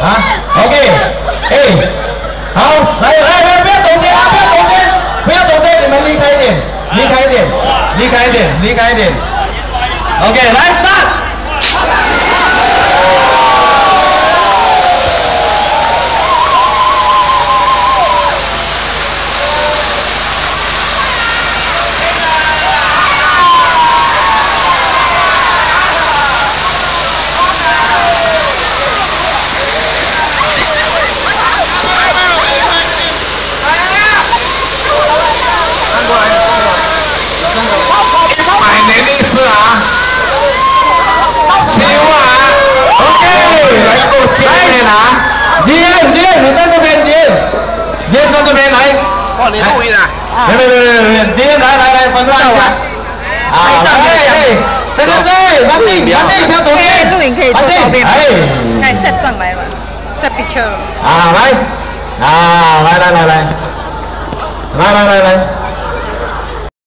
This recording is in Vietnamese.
啊，OK，哎，好，来来来，不要中间啊，不要中间，不要中间，你们离开一点，离开一点，离开一点，离开一点，OK，来上。À. À, lên đấy còn đến tụi này đây đây đây đây chị em đây đây đây phần ra à à đây đây thế lên đây bắn đi bắn đi theo tôi đi. Bắn đi đấy này set toàn này mà, set picture. À đây. À đây đây đây. Đây đây đây đây.